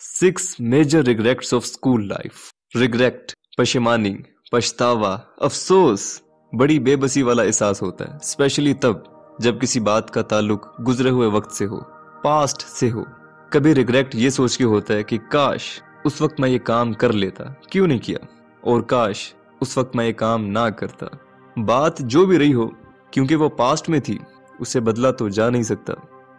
Six major regrets of school life regret पशेमानी पछतावा अफसोस बड़ी बेबसी वाला एहसास होता है स्पेशली तब, जब किसी बात का ताल्लुक गुजरे हुए वक्त से हो पास्ट से हो। कभी रिग्रेट ये सोच के होता है कि काश, उस वक्त मैं ये काम कर लेता, क्यों नहीं किया? और काश, उस वक्त मैं ये काम ना करता। बात जो भी रही हो, क्योंकि वो पास्ट में थी, उसे बदला तो जा नहीं सकता।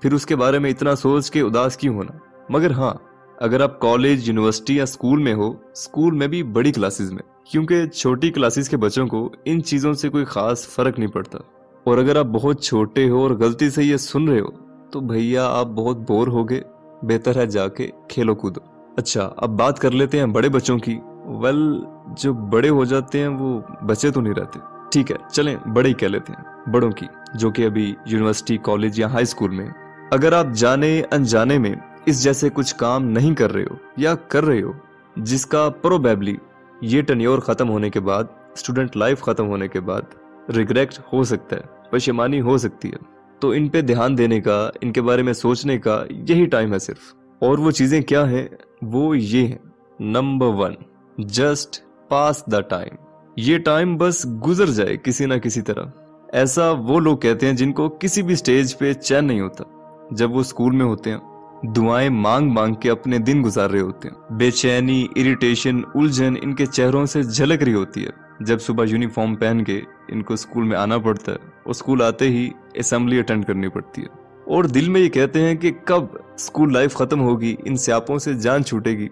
फिर उसके बारे में इतना सोच के उदास क्यों होना? मगर हाँ अगर आप कॉलेज यूनिवर्सिटी या स्कूल में हो स्कूल में भी बड़ी क्लासेस में, क्योंकि छोटी क्लासेस के बच्चों को इन चीज़ों से कोई खास फ़र्क नहीं पड़ता। और अगर आप बहुत छोटे हो और गलती से ये सुन रहे हो तो भैया आप बहुत बोर हो गए बेहतर है जाके खेलो कूदो। अच्छा अब बात कर लेते हैं बड़े बच्चों की। वेल जो बड़े हो जाते हैं, वो बच्चे तो नहीं रहते। ठीक है, चलें, बड़े ही कह लेते हैं। बड़ों की, जो कि अभी यूनिवर्सिटी कॉलेज या हाई स्कूल में। अगर आप जाने, अनजाने में इस जैसे कुछ काम नहीं कर रहे हो या कर रहे हो, जिसका प्रोबेबली ये टन्योर खत्म होने के बाद स्टूडेंट लाइफ खत्म होने के बाद रिग्रेट हो सकता है पशेमानी हो सकती है। तो इन पे ध्यान देने का, इनके बारे में सोचने का यही टाइम है सिर्फ़। और वो चीज़ें क्या हैं? वो ये हैं। Number one just pass the time ये टाइम बस गुजर जाए किसी ना किसी तरह। ऐसा वो लोग कहते हैं जिनको किसी भी स्टेज पे चैन नहीं होता। जब वो स्कूल में होते हैं दुआएँ मांग मांग के अपने दिन गुजार रहे होते हैं। बेचैनी इरिटेशन उलझन इनके चेहरों से झलक रही होती है। जब सुबह यूनिफॉर्म पहन के इनको स्कूल में आना पड़ता है, और स्कूल आते ही असेंबली अटेंड करनी पड़ती है। और दिल में ये कहते हैं कि कब स्कूल लाइफ खत्म होगी, इन स्यापों से जान छूटेगी।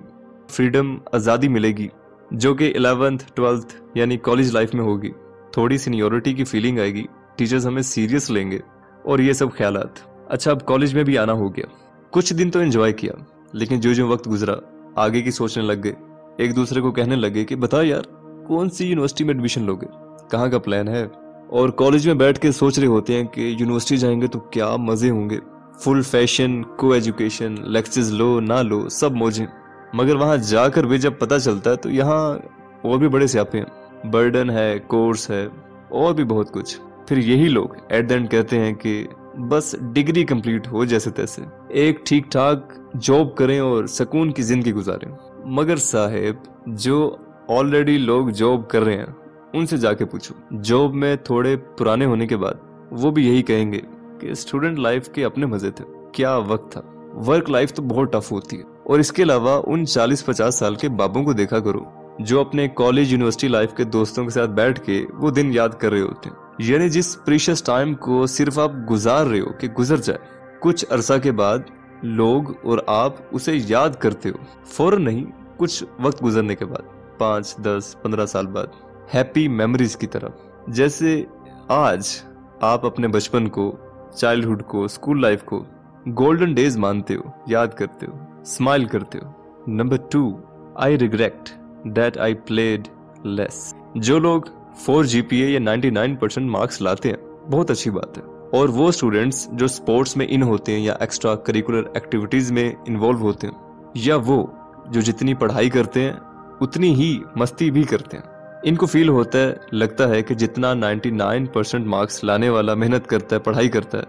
फ्रीडम आज़ादी मिलेगी, जो कि इलेवेंथ ट्वेल्थ यानी कॉलेज लाइफ में होगी। थोड़ी सीनियोरिटी की फीलिंग आएगी। टीचर्स हमें सीरियस लेंगे, और ये सब ख्याल अच्छा अब कॉलेज में भी आना हो गया। कुछ दिन तो एंजॉय किया, लेकिन जो जो वक्त गुजरा, आगे की सोचने लग गए। एक दूसरे को कहने लगे कि, बता यार कौन सी यूनिवर्सिटी में एडमिशन लोगे? कहाँ का प्लान है? और कॉलेज में बैठ के सोच रहे होते हैं कि यूनिवर्सिटी जाएँगे तो क्या मज़े होंगे? फुल फ़ैशन को एजुकेशन लेक्चर्स लो, ना लो, सब मौजे मगर वहाँ जाकर भी जब पता चलता है तो यहाँ और भी बड़े स्यापे हैं। बर्डन है कोर्स है, और भी बहुत कुछ। फिर यही लोग एट द एंड कहते हैं कि बस डिग्री कंप्लीट हो जैसे तैसे। एक ठीक ठाक जॉब करें और सुकून की ज़िंदगी गुजारें। मगर साहेब, जो ऑलरेडी लोग जॉब कर रहे हैं, उनसे जाके पूछो। जॉब में थोड़े पुराने होने के बाद वो भी यही कहेंगे कि स्टूडेंट लाइफ के अपने मज़े थे। क्या वक्त था। वर्क लाइफ तो बहुत टफ होती है। और इसके अलावा उन 40-50 साल के बाबों को देखा करो, जो अपने कॉलेज, यूनिवर्सिटी लाइफ के दोस्तों के साथ बैठ के वो दिन याद कर रहे होते हैं। यानी जिस प्रीशियस टाइम को सिर्फ़ आप गुजार रहे हो कि गुजर जाए, कुछ अरसा के बाद लोग और आप उसे याद करते हो। फ़ौरन नहीं, कुछ वक्त गुजरने के बाद, पाँच, दस, पंद्रह साल बाद। हैप्पी मेमोरीज की तरफ़ जैसे आज आप अपने बचपन को चाइल्डहुड को स्कूल लाइफ को गोल्डन डेज़ मानते हो, याद करते हो स्माइल करते हो। Number two I regret that I played less जो लोग फोर जीपीए या 99 परसेंट मार्क्स लाते हैं। बहुत अच्छी बात है। और वो स्टूडेंट्स जो स्पोर्ट्स में इन होते हैं या एक्स्ट्रा करिकुलर एक्टिविटीज़ में इन्वॉल्व होते हैं, या वो जो जितनी पढ़ाई करते हैं, उतनी ही मस्ती भी करते हैं। इनको फील होता है, लगता है कि जितना 99 परसेंट मार्क्स लाने वाला मेहनत करता है, पढ़ाई करता है,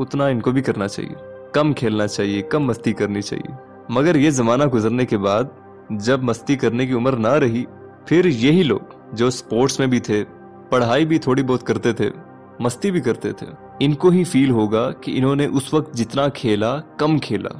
उतना इनको भी करना चाहिए। कम खेलना चाहिए, कम मस्ती करनी चाहिए। मगर ये जमाना गुजरने के बाद जब मस्ती करने की उम्र ना रही, फिर यही लोग जो स्पोर्ट्स में भी थे, पढ़ाई भी थोड़ी बहुत करते थे, मस्ती भी करते थे। इनको ही फील होगा कि इन्होंने उस वक्त जितना खेला, कम खेला,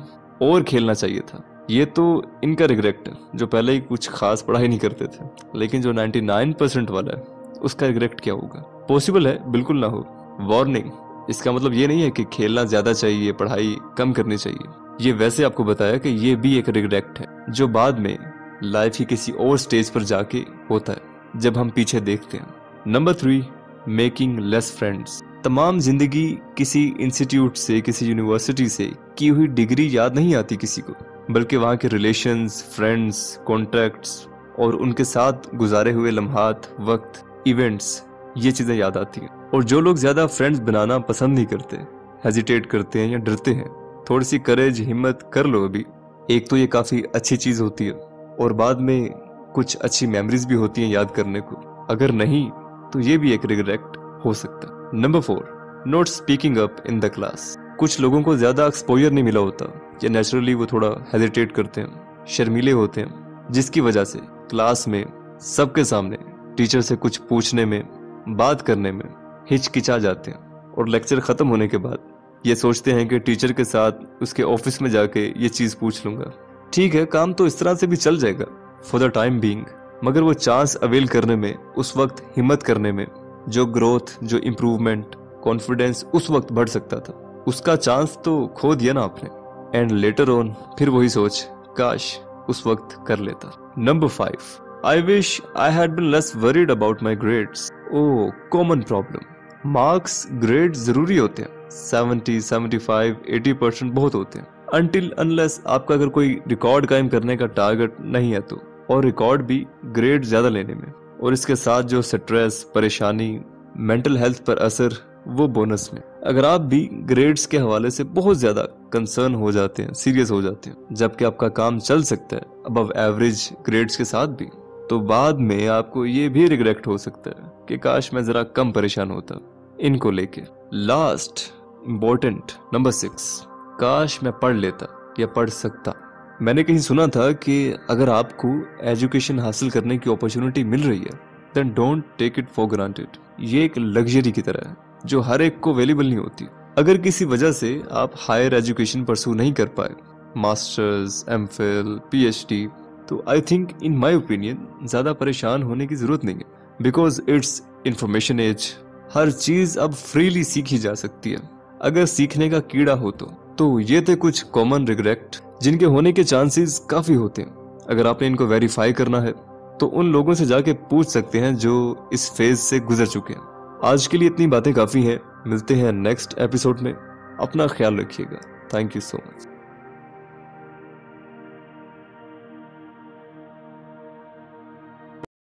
और खेलना चाहिए था। ये तो इनका रिग्रेक्ट है, जो पहले ही कुछ खास पढ़ाई नहीं करते थे। लेकिन जो 99 परसेंट वाला है, उसका रिग्रेक्ट क्या होगा? पॉसिबल है, बिल्कुल ना हो। वार्निंग इसका मतलब ये नहीं है कि खेलना ज़्यादा चाहिए, पढ़ाई कम करनी चाहिए। ये वैसे आपको बताया कि ये भी एक रिग्रेक्ट है, जो बाद में लाइफ की किसी और स्टेज पर जाके होता है। जब हम पीछे देखते हैं। Number three making less friends तमाम ज़िंदगी किसी इंस्टीट्यूट से, किसी यूनिवर्सिटी से की हुई डिग्री याद नहीं आती किसी को, बल्कि वहाँ के रिलेशंस फ्रेंड्स कॉन्ट्रैक्ट्स और उनके साथ गुजारे हुए लम्हात, वक्त इवेंट्स ये चीज़ें याद आती हैं। और जो लोग ज़्यादा फ्रेंड्स बनाना पसंद नहीं करते हेजिटेट करते हैं या डरते हैं, थोड़ी सी करेज हिम्मत कर लो अभी। एक तो ये काफ़ी अच्छी चीज़ होती है और बाद में कुछ अच्छी मेमोरीज भी होती हैं याद करने को। अगर नहीं तो ये भी एक रिग्रेक्ट हो सकता। है number four not speaking up in the class कुछ लोगों को ज़्यादा एक्सपोजर नहीं मिला होता, या नेचुरली वो थोड़ा हेजिटेट करते हैं, शर्मीले होते हैं। जिसकी वजह से क्लास में, सबके सामने टीचर से कुछ पूछने में, बात करने में हिचकिचा जाते हैं। और लेक्चर खत्म होने के बाद, ये सोचते हैं कि टीचर के साथ उसके ऑफ़िस में जाके ये चीज़ पूछ लूँगा। ठीक है, काम तो इस तरह से भी चल जाएगा। फॉर द टाइम बींग मगर वो चांस अवेल करने में, उस वक्त हिम्मत करने में, जो ग्रोथ जो इम्प्रूवमेंट कॉन्फिडेंस उस वक्त बढ़ सकता था। उसका चांस तो खो दिया ना आपने। एंड लेटर ऑन फिर वही सोच, काश उस वक्त कर लेता। Number five I wish I had been less worried about my grades O common problem marks grade ज़रूरी होते हैं। Seventy seventy five eighty percent बहुत होते हैं। अनटिल अनलेस आपका अगर कोई रिकॉर्ड कायम करने का टारगेट नहीं है तो। और रिकॉर्ड भी ग्रेड ज़्यादा लेने में। और इसके साथ जो स्ट्रेस परेशानी मेंटल हेल्थ पर असर, वो बोनस में। अगर आप भी ग्रेड्स के हवाले से बहुत ज़्यादा कंसर्न हो जाते हैं सीरियस हो जाते हैं, जबकि आपका काम चल सकता है अब एवरेज ग्रेड्स के साथ भी तो बाद में आपको ये भी रिग्रेक्ट हो सकता है कि काश मैं जरा कम परेशान होता। इनको लेके। लास्ट इम्पोर्टेंट नंबर सिक्स काश मैं पढ़ लेता या पढ़ सकता। मैंने कहीं सुना था कि अगर आपको एजुकेशन हासिल करने की अपॉर्चुनिटी मिल रही है then don't take it for granted ये एक लग्जरी की तरह है, जो हर एक को अवेलेबल नहीं होती. अगर किसी वजह से आप हायर एजुकेशन परसू नहीं कर पाए masters M Phil P H D तो I think in my opinion ज़्यादा परेशान होने की ज़रूरत नहीं है बिकॉज़ इट्स इंफॉर्मेशन एज हर चीज़ अब फ्रीली सीखी जा सकती है. अगर सीखने का कीड़ा हो तो तो ये थे कुछ कॉमन रिग्रेक्ट जिनके होने के चांसेस काफ़ी होते हैं। अगर आपने इनको वेरीफाई करना है तो उन लोगों से जाके पूछ सकते हैं जो इस फ़ेज़ से गुजर चुके हैं। आज के लिए इतनी बातें काफ़ी हैं। मिलते हैं नेक्स्ट एपिसोड में। अपना ख्याल रखिएगा। Thank you so much